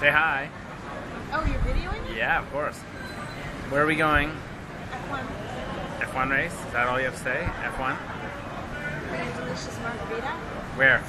Say hi. Oh, you're videoing? Yeah, of course. Where are we going? F1. F1 race? Is that all you have to say? F1? Delicious margarita. Where?